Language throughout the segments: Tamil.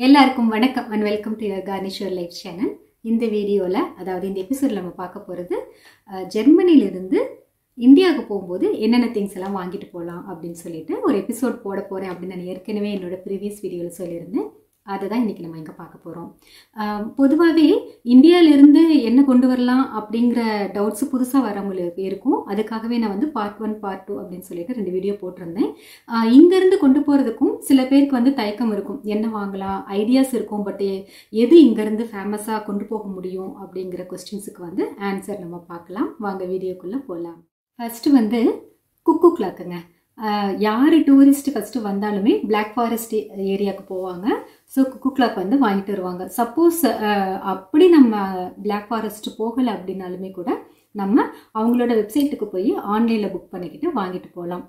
எல்லாருக்கும் வணக்கம் அண்ட் வெல்கம் டு கார்னிஷர் லைஃப் சேனல் இந்த வீடியோவில் அதாவது இந்த எபிசோடில் நம்ம பார்க்க போகிறது ஜெர்மனியிலிருந்து இந்தியாவுக்கு போகும்போது என்னென்ன திங்ஸ் எல்லாம் வாங்கிட்டு போகலாம் அப்படின்னு சொல்லிட்டு ஒரு எபிசோட் போட போகிறேன் அப்படின்னு நான் ஏற்கனவே என்னோட ப்ரீவியஸ் வீடியோவில் சொல்லியிருந்தேன். அதை தான் இன்றைக்கி நம்ம இங்கே பார்க்க போகிறோம் பொதுவாகவே இந்தியாவிலேருந்து என்ன கொண்டு வரலாம் அப்படிங்கிற டவுட்ஸ் புதுசாக வரவங்களுக்கு இருக்கும். அதுக்காகவே நான் வந்து பார்ட் ஒன் பார்ட் டூ அப்படின்னு சொல்லிட்டு ரெண்டு வீடியோ போட்டிருந்தேன். இங்கேருந்து கொண்டு போகிறதுக்கும் சில பேருக்கு வந்து தயக்கம் இருக்கும். என்ன வாங்கலாம்? ஐடியாஸ் இருக்கும் பட் எது இங்கேருந்து ஃபேமஸாக கொண்டு போக முடியும் அப்படிங்கிற கொஸ்டின்ஸுக்கு வந்து ஆன்சர் நம்ம பார்க்கலாம். வாங்க வீடியோக்குள்ளே போகலாம் ஃபஸ்ட்டு வந்து குக்கு கிளாக்குங்க யார் டூரிஸ்ட் ஃபஸ்ட்டு வந்தாலுமே பிளாக் ஃபாரஸ்ட் ஏரியாவுக்கு போவாங்க. ஸோ குக்கு கிளாக் வந்து வாங்கிட்டு வருவாங்க. சப்போஸ் அப்படி நம்ம பிளாக் ஃபாரஸ்ட் போகலை அப்படின்னாலுமே கூட நம்ம அவங்களோட வெப்சைட்டுக்கு போய் ஆன்லைனில் புக் பண்ணிக்கிட்டு வாங்கிட்டு போகலாம்.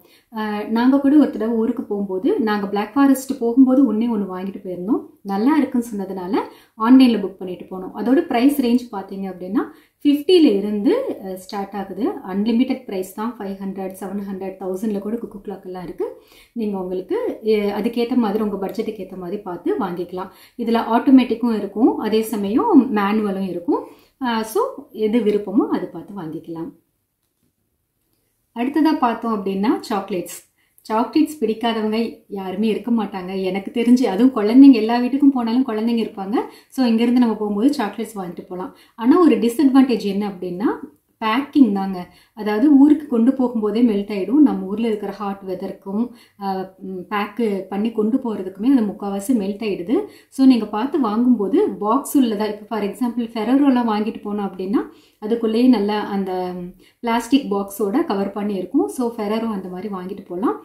நாங்கள் கூட ஒரு தடவை ஊருக்கு போகும்போது நாங்கள் பிளாக் ஃபாரஸ்ட் போகும்போது ஒன்றே ஒன்று வாங்கிட்டு போயிருந்தோம். நல்லா இருக்குன்னு சொன்னதுனால ஆன்லைனில் புக் பண்ணிட்டு போனோம். அதோட ப்ரைஸ் ரேஞ்ச் பார்த்தீங்க அப்படின்னா ஃபிஃப்டியில் இருந்து ஸ்டார்ட் ஆகுது. அன்லிமிட்டெட் ப்ரைஸ் தான் ஃபைவ் ஹண்ட்ரட் செவன் ஹண்ட்ரட் தௌசண்டில் கூட குக்கு கிளாக்கெல்லாம் இருக்குது நீங்கள் உங்களுக்கு அதுக்கேற்ற மாதிரி உங்கள் பட்ஜெட்டுக்கு ஏற்ற மாதிரி பார்த்து வாங்கிக்கலாம். இதில் ஆட்டோமேட்டிக்கும் இருக்கும். அதே சமயம் மேனுவலும் இருக்கும். ஸோ எது விருப்பமோ அது பார்த்து வாங்கிக்கலாம். அடுத்ததாக பார்த்தோம் அப்படின்னா சாக்லேட்ஸ் சாக்லேட்ஸ் பிடிக்காதவங்க யாருமே இருக்க மாட்டாங்க. எனக்கு தெரிஞ்சு அதுவும் குழந்தைங்க எல்லா வீட்டுக்கும் போனாலும் குழந்தைங்க இருப்பாங்க. ஸோ இங்கேருந்து நம்ம போகும்போது சாக்லேட்ஸ் வாங்கிட்டு போகலாம் ஆனால் ஒரு டிஸ்அட்வான்டேஜ் என்ன அப்படின்னா பேக்கிங் தாங்க. அதாவது ஊருக்கு கொண்டு போகும்போதே மெல்ட் ஆகிடும் நம்ம ஊரில் இருக்கிற ஹாட் வெதருக்கும் பேக்கு பண்ணி கொண்டு போகிறதுக்குமே அது முக்கால்வாசி மெல்ட் ஆகிடுது ஸோ நீங்கள் பார்த்து வாங்கும்போது பாக்ஸ் உள்ளதா இப்போ ஃபார் எக்ஸாம்பிள் ஃபெரோரோலாம் வாங்கிட்டு போனோம் அப்படின்னா அதுக்குள்ளேயே நல்லா அந்த பிளாஸ்டிக் பாக்ஸோட கவர் பண்ணி இருக்கும். ஸோ ஃபெரரோ அந்த மாதிரி வாங்கிட்டு போகலாம்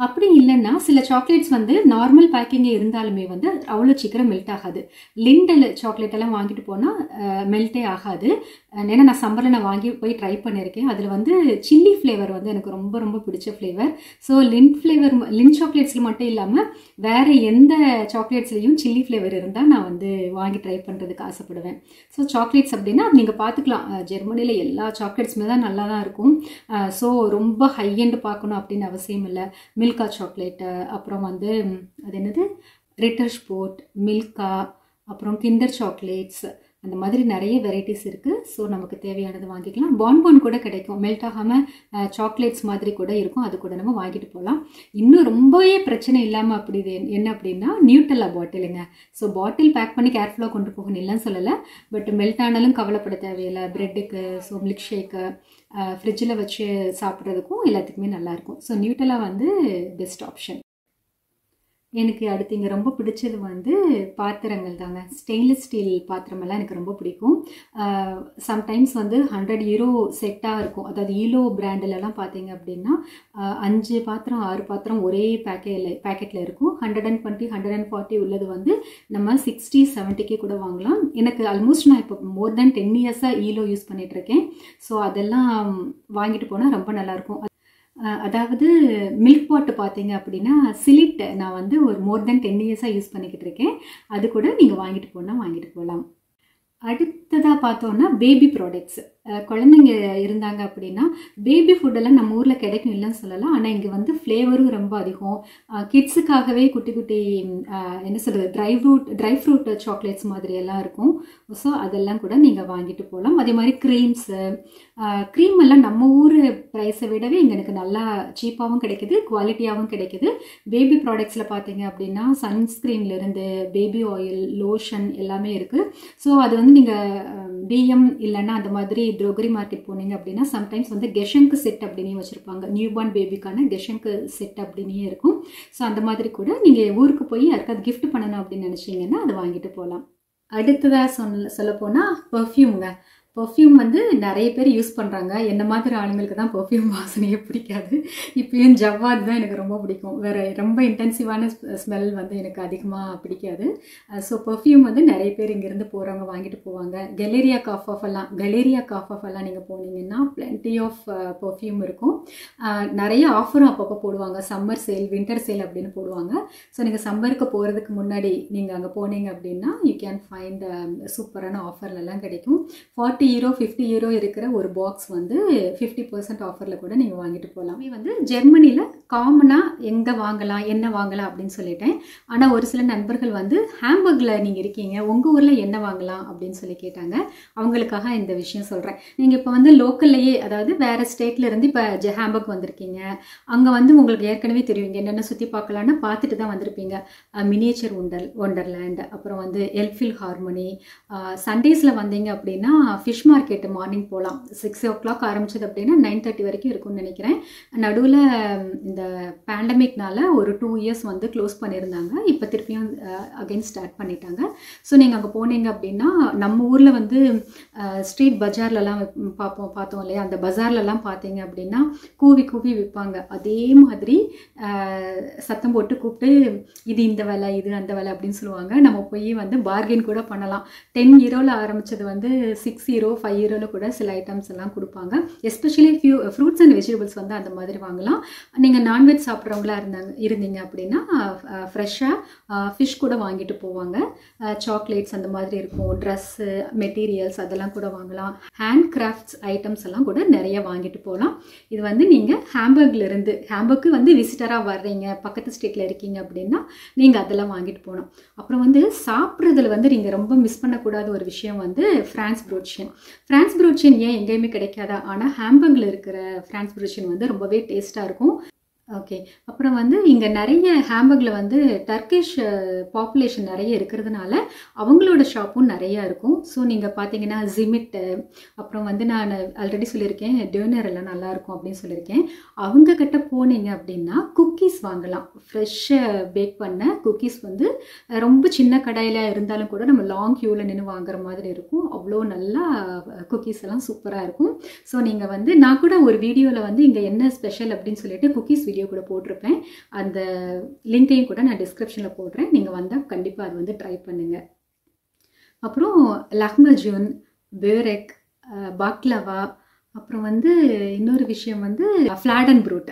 அப்படி இல்லைன்னா சில சாக்லேட்ஸ் வந்து நார்மல் பேக்கிங்கே இருந்தாலுமே வந்து அவ்வளோ சீக்கிரம் மெல்ட் ஆகாது. லிண்டல் சாக்லேட் எல்லாம் வாங்கிட்டு போனால் மெல்ட்டே ஆகாது. ஏன்னா நான் சம்மரில் நான் வாங்கி போய் ட்ரை பண்ணியிருக்கேன் அதில் வந்து சில்லி ஃப்ளேவர் வந்து எனக்கு ரொம்ப ரொம்ப பிடிச்ச ஃப்ளேவர் ஸோ லிண்ட் ஃப்ளேவர் லின் சாக்லேட்ஸில் மட்டும் இல்லாமல் வேறு எந்த சாக்லேட்ஸ்லேயும் சில்லி ஃப்ளேவர் இருந்தால் நான் வந்து வாங்கி ட்ரை பண்ணுறதுக்கு ஆசைப்படுவேன். ஸோ சாக்லேட்ஸ் அப்படின்னா நீங்கள் பார்த்துக்கலாம். ஜெர்மனியில் எல்லா சாக்லேட்ஸுமே தான் நல்லா தான் இருக்கும். ஸோ ரொம்ப ஹை எண்டு பார்க்கணும் அப்படின்னு அவசியம் இல்லை. மில்கா சாக்லேட்டு அப்புறம் வந்து அது என்னது? ரிட்டர் ஸ்போர்ட் மில்கா அப்புறம் கிண்டர் சாக்லேட்ஸ் அந்த மாதிரி நிறைய வெரைட்டிஸ் இருக்குது ஸோ நமக்கு தேவையானது வாங்கிக்கலாம். பான்போன் கூட கிடைக்கும். மெல்ட் ஆகாமல் சாக்லேட்ஸ் மாதிரி கூட இருக்கும். அது கூட நம்ம வாங்கிட்டு போகலாம் இன்னும் ரொம்பவே பிரச்சனை இல்லாமல் அப்படி என்ன அப்படின்னா நியூட்டல்லா பாட்டிலுங்க ஸோ பாட்டில் பேக் பண்ணி கேர்ஃபுல்லாக கொண்டு போகணும் இல்லைன்னு சொல்லலை. பட் மெல்ட் ஆனாலும் கவலைப்பட தேவையில்லை. ப்ரெட்டுக்கு ஸோ மில்க் ஷேக்கு ஃப்ரிட்ஜில் வச்சு சாப்பிட்றதுக்கும் எல்லாத்துக்குமே நல்லாயிருக்கும் ஸோ நியூட்டலா வந்து பெஸ்ட் ஆப்ஷன் எனக்கு அடுத்து இங்கே ரொம்ப பிடிச்சது வந்து பாத்திரங்கள் தாங்க. ஸ்டெயின்லெஸ் ஸ்டீல் பாத்திரமெல்லாம் எனக்கு ரொம்ப பிடிக்கும். சம்டைம்ஸ் வந்து ஹண்ட்ரட் ஈரோ செட்டாக இருக்கும். அதாவது ஈலோ பிராண்டிலலாம் பார்த்தீங்க அப்படின்னா அஞ்சு பாத்திரம் ஆறு பாத்திரம் ஒரே பேக்கெட்டில் பேக்கெட்டில் இருக்கும். Hundred and twenty hundred and forty உள்ளது வந்து நம்ம சிக்ஸ்டி செவன்ட்டிக்கே கூட வாங்கலாம். எனக்கு ஆல்மோஸ்ட் நான் இப்போ மோர் தென் டென் இயர்ஸாக ஈலோ யூஸ் பண்ணிகிட்ருக்கேன் ஸோ அதெல்லாம் வாங்கிட்டு போனால் ரொம்ப நல்லாயிருக்கும் அதாவது மில்க் பாட்டு பார்த்தீங்க அப்படின்னா சிலிட் நான் வந்து ஒரு மோர் தென் டென் இயர்ஸாக யூஸ் பண்ணிக்கிட்டு இருக்கேன். அது கூட நீங்கள் வாங்கிட்டு போனால் வாங்கிட்டு போகலாம் அடுத்ததாக பார்த்தோன்னா பேபி ப்ராடக்ட்ஸ் குழந்தைங்க இருந்தாங்க அப்படின்னா பேபி ஃபுட்டெல்லாம் நம்ம ஊரில் கிடைக்கும் இல்லைன்னு சொல்லலாம். ஆனால் இங்கே வந்து ஃப்ளேவரும் ரொம்ப அதிகம். கிட்ஸுக்காகவே குட்டி குட்டி என்ன சொல்கிறது dry fruit dry fruit chocolates மாதிரி எல்லாம் இருக்கும். ஸோ அதெல்லாம் கூட நீங்கள் வாங்கிட்டு போகலாம் அதே மாதிரி க்ரீம்ஸு க்ரீம் எல்லாம் நம்ம ஊர் ப்ரைஸை விடவே இங்கே எனக்கு நல்லா சீப்பாகவும் கிடைக்கிது குவாலிட்டியாகவும் கிடைக்கிது. பேபி ப்ராடக்ட்ஸில் பார்த்தீங்க அப்படின்னா சன்ஸ்க்ரீன்லேருந்து பேபி ஆயில் லோஷன் எல்லாமே இருக்குது ஸோ அது வந்து நீங்கள் பிஎம் இல்லைன்னா அந்த மாதிரி க்ரோகரி மார்க்கெட் போனீங்க அப்படின்னா சம்டைம்ஸ் வந்து கெஷங்கு செட் அப்படின்னே வச்சுருப்பாங்க. நியூ பார்ன் பேபிக்கான கெஷங்கு செட் அப்படின்னே இருக்கும். ஸோ அந்த மாதிரி கூட நீங்கள் ஊருக்கு போய் யாருக்காவது கிஃப்ட் பண்ணணும் அப்படின்னு நினச்சிங்கன்னா அதை வாங்கிட்டு போகலாம் அடுத்ததாக சொன்ன சொல்ல போனால் பர்ஃப்யூமுங்க பர்ஃப்யூம் வந்து நிறைய பேர் யூஸ் பண்ணுறாங்க என்ன மாதிரி ஆளுங்களுக்கு தான் பர்ஃப்யூம் வாசனையே பிடிக்காது. இப்பயும் ஜவ்வாது தான் எனக்கு ரொம்ப பிடிக்கும். வேறு ரொம்ப இன்டென்சிவான ஸ்மெல் வந்து எனக்கு அதிகமாக பிடிக்காது. ஸோ பர்ஃப்யூம் வந்து நிறைய பேர் இங்கேருந்து போகிறவங்க வாங்கிட்டு போவாங்க. கெலேரியா காஃப் ஆஃப் எல்லாம் கெலேரியா காஃப் ஆஃப் எல்லாம் நீங்கள் போனீங்கன்னா பிளென்டி ஆஃப் பர்ஃப்யூம் இருக்கும். நிறைய ஆஃபரும் அப்பப்போ போடுவாங்க. சம்மர் சேல் வின்டர் சேல் அப்படின்னு போடுவாங்க. ஸோ நீங்கள் சம்மருக்கு போகிறதுக்கு முன்னாடி நீங்கள் அங்கே போனீங்க அப்படின்னா யூ கேன் ஃபைண்ட் சூப்பரான ஆஃபர்லலாம் கிடைக்கும். Forty forty euro fifty euro இருக்கிற ஒரு பாக்ஸ் வந்து ஃபிஃப்டி பர்சன்ட் ஆஃபரில் கூட நீங்கள் வாங்கிட்டு போகலாம் இது வந்து ஜெர்மனியில் காமனாக எங்கே வாங்கலாம் என்ன வாங்கலாம் அப்படின்னு சொல்லிட்டேன். ஆனால் ஒரு சில நண்பர்கள் வந்து ஹேம்பர்கில் நீங்கள் இருக்கீங்க உங்கள் ஊரில் என்ன வாங்கலாம் அப்படின்னு சொல்லி கேட்டாங்க. அவங்களுக்காக இந்த விஷயம் சொல்கிறேன் நீங்கள் இப்போ வந்து லோக்கல்லையே அதாவது வேறு ஸ்டேட்லேருந்து இப்போ ஜெ ஹேம்பர்க் வந்திருக்கீங்க. அங்கே வந்து உங்களுக்கு ஏற்கனவே தெரியும் என்னென்ன சுற்றி பார்க்கலான்னு பார்த்துட்டு தான் வந்திருப்பீங்க. மினியேச்சர் ஒண்டர் ஒண்டர்லேண்ட் அப்புறம் வந்து எல்ஃபில் ஹார்மோனி சண்டேஸில் வந்தீங்க அப்படின்னா ஃபிஷ் ஃபிஷ் மார்க்கெட்டு மார்னிங் போகலாம் சிக்ஸ் ஓ கிளாக் ஆரம்பிச்சது அப்படின்னா நைன் தேர்ட்டி வரைக்கும் இருக்கும்னு நினைக்கிறேன். நடுவில் இந்த பேண்டமிக்னால ஒரு டூ இயர்ஸ் வந்து க்ளோஸ் பண்ணியிருந்தாங்க. இப்போ திருப்பியும் அகைன் ஸ்டார்ட் பண்ணிட்டாங்க. ஸோ நீங்கள் அங்கே போனீங்க அப்படின்னா நம்ம ஊரில் வந்து ஸ்ட்ரீட் பஜார்லலாம் பார்ப்போம் பார்த்தோம் இல்லையா? அந்த பஜார்லலாம் பார்த்தீங்க அப்படின்னா கூவி கூவி விற்பாங்க அதே மாதிரி சத்தம் போட்டு கூப்பிட்டு இது இந்த விலை இது அந்த விலை அப்படின்னு சொல்லுவாங்க. நம்ம போய் வந்து பார்கெயின் கூட பண்ணலாம். டென் ஹீரோவில் ஆரம்பித்தது வந்து சிக்ஸ் ஹீரோ ஃபைவ் ஹீரோவில் கூட சில ஐட்டம்ஸ் எல்லாம் கொடுப்பாங்க. Especially few fruits and vegetables வந்து அந்த மாதிரி வாங்கலாம். நீங்கள் நான்வெஜ் சாப்பிட்றவங்களா இருந்தாங்க இருந்தீங்க அப்படின்னா uh, ஃப்ரெஷ்ஷாக ஃபிஷ் uh, கூட வாங்கிட்டு போவாங்க. Uh, சாக்லேட்ஸ் அந்த மாதிரி இருக்கும். ட்ரெஸ்ஸு மெட்டீரியல்ஸ் அதெல்லாம் கூட வாங்கலாம். ஹேண்ட் கிராஃப்ட்ஸ் ஐட்டம்ஸ் எல்லாம் கூட நிறைய வாங்கிட்டு போகலாம். இது வந்து நீங்கள் ஹேம்பர்க்லேருந்து இருந்து வந்து விசிட்டராக வர்றீங்க பக்கத்து ஸ்டேட்டில் இருக்கீங்க அப்படின்னா நீங்கள் அதெல்லாம் வாங்கிட்டு போகணும் அப்புறம் வந்து சாப்பிட்றதுல வந்து நீங்கள் ரொம்ப மிஸ் பண்ணக்கூடாத ஒரு விஷயம் வந்து ஃப்ரான்ஸ் ப்ரோச்சியன் ஃப்ரான்ஸ் ப்ரோச்சியன் ஏன் எங்கேயுமே கிடைக்காதா? ஆனால் ஹாம்பர்கில் இருக்கிற ஃப்ரான்ஸ் ப்ரோச்சியன் வந்து ரொம்பவே டேஸ்ட்டாக இருக்கும். ஓகே அப்புறம் வந்து இங்கே நிறைய ஹாம்பர்கில் வந்து டர்க்கிஷ் பாப்புலேஷன் நிறைய இருக்கிறதுனால அவங்களோட ஷாப்பும் நிறையா இருக்கும். ஸோ நீங்கள் பார்த்தீங்கன்னா ஜிமிட்டு அப்புறம் வந்து நான் ஆல்ரெடி சொல்லியிருக்கேன் டேர்னர் எல்லாம் நல்லாயிருக்கும் அப்படின்னு சொல்லியிருக்கேன். அவங்க கிட்ட போனீங்க அப்படின்னா குக்கீஸ் வாங்கலாம். ஃப்ரெஷ்ஷை பேக் பண்ண குக்கீஸ் வந்து ரொம்ப சின்ன கடையில் இருந்தாலும் கூட நம்ம லாங் க்யூவில் நின்று வாங்குற மாதிரி இருக்கும். அவ்வளோ நல்லா குக்கீஸ் எல்லாம் சூப்பராக இருக்கும். ஸோ நீங்கள் வந்து நான் கூட ஒரு வீடியோவில் வந்து இங்கே என்ன ஸ்பெஷல் அப்படின்னு சொல்லிட்டு குக்கீஸ் வீடியோ கூட போட்டிருப்பேன். அந்த லிங்க்கையும் கூட நான் டிஸ்கிரிப்ஷனில் போடுறேன். நீங்கள் வந்தால் கண்டிப்பாக அது வந்து ட்ரை பண்ணுங்கள் அப்புறம் லஹ்மஜூன் பேரெக் பாக்லவா அப்புறம் வந்து இன்னொரு விஷயம் வந்து ஃப்ளாடன் ப்ரூட்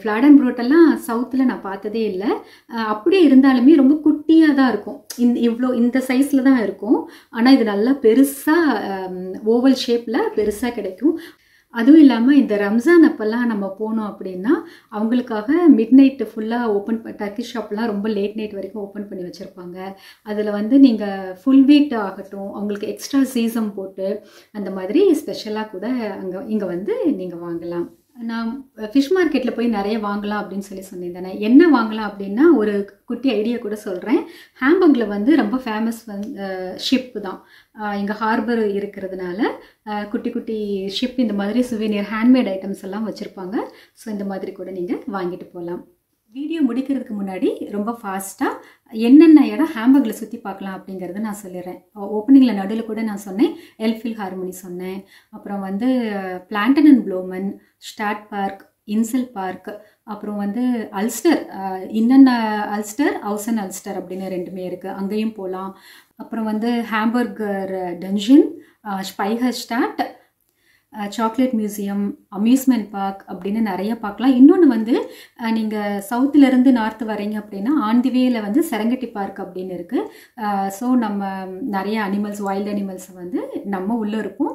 ஃப்ளாடன் ப்ரூட்டெல்லாம் சவுத்தில் நான் பார்த்ததே இல்லை. அப்படியே இருந்தாலுமே ரொம்ப குட்டியாக தான் இருக்கும். இந்த இவ்வளோ இந்த சைஸில் தான் இருக்கும். ஆனால் இது நல்லா பெருசாக ஓவல் ஷேப்பில் பெருசாக கிடைக்கும். அதுவும் இல்லாமல் இந்த ரம்ஜான் அப்போல்லாம் நம்ம போனோம் அப்படின்னா அவங்களுக்காக மிட் நைட்டு ஃபுல்லாக ஓப்பன் டர்க்கி ஷாப்லாம் ரொம்ப லேட் நைட் வரைக்கும் ஓப்பன் பண்ணி வச்சுருப்பாங்க. அதில் வந்து நீங்கள் ஃபுல் வீட் ஆகட்டும் அவங்களுக்கு எக்ஸ்ட்ரா சீசம் போட்டு அந்த மாதிரி ஸ்பெஷலாக கூட அங்கே இங்கே வந்து நீங்கள் வாங்கலாம். நான் ஃபிஷ் மார்க்கெட்டில் போய் நிறைய வாங்கலாம் அப்படின்னு சொல்லி சொன்னிருந்தேனே என்ன வாங்கலாம் அப்படின்னா ஒரு குட்டி ஐடியா கூட சொல்கிறேன் ஹேம்பங்கில் வந்து ரொம்ப ஃபேமஸ் வந்து ஷிப் தான். இங்கே ஹார்பர் இருக்கிறதுனால குட்டி குட்டி ஷிப் இந்த மாதிரி சுவீனியர் ஹேண்ட்மேட் ஐட்டம்ஸ் எல்லாம் வச்சுருப்பாங்க. ஸோ இந்த மாதிரி கூட நீங்கள் வாங்கிட்டு போகலாம் வீடியோ முடிக்கிறதுக்கு முன்னாடி ரொம்ப ஃபாஸ்ட்டாக என்னென்ன இடம் ஹேம்பர்கில் சுற்றி பார்க்கலாம் அப்படிங்கிறத நான் சொல்லிடுறேன். ஓப்பனிங்கில் நடுவில் கூட நான் சொன்னேன். எல்ஃபில் ஹார்மோனி சொன்னேன். அப்புறம் வந்து Planten and Blomen Stadt park Insel park அப்புறம் வந்து அல்ஸ்டர் இன்னென்ன அல்ஸ்டர் அவுசன் அல்ஸ்டர் அப்படின்னு ரெண்டுமே இருக்குது அங்கேயும் போகலாம் அப்புறம் வந்து Hamburger Dungeon Speicherstadt chocolate museum amusement park அப்படின்னு நிறைய பார்க்கலாம். இன்னொன்று வந்து நீங்கள் சவுத்துலேருந்து நார்த் வரீங்க அப்படின்னா ஆன் தி வேல வந்து செரங்கட்டி பார்க் அப்படின்னு இருக்குது ஸோ நம்ம நிறைய அனிமல்ஸ் வைல்ட் அனிமல்ஸை வந்து நம்ம உள்ளே இருப்போம்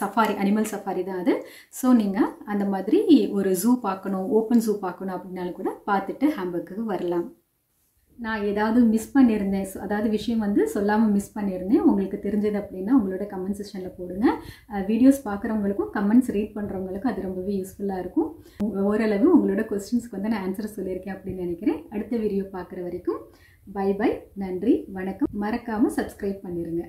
சஃபாரி அனிமல் சஃபாரி தான் அது. ஸோ நீங்கள் அந்த மாதிரி ஒரு ஜூ பார்க்கணும் ஓப்பன் ஜூ பார்க்கணும் அப்படின்னாலும் கூட பார்த்துட்டு ஹாம்பர்க்கு வரலாம். நான் ஏதாவது மிஸ் பண்ணியிருந்தேன் அதாவது விஷயம் வந்து சொல்லாமல் மிஸ் பண்ணியிருந்தேன் உங்களுக்கு தெரிஞ்சது அப்படின்னா உங்களோட கமெண்ட் செக்ஷனில் போடுங்க. வீடியோஸ் பார்க்குறவங்களுக்கும் கமெண்ட்ஸ் ரீட் பண்ணுறவங்களுக்கும் அது ரொம்பவே யூஸ்ஃபுல்லாக இருக்கும். ஓரளவு உங்களோட கொஸ்டின்ஸ்க்கு வந்து நான் ஆன்சர் சொல்லியிருக்கேன் அப்படின்னு நினைக்கிறேன். அடுத்த வீடியோ பார்க்குற வரைக்கும் பை பை நன்றி வணக்கம். மறக்காமல் சப்ஸ்கிரைப் பண்ணிடுங்க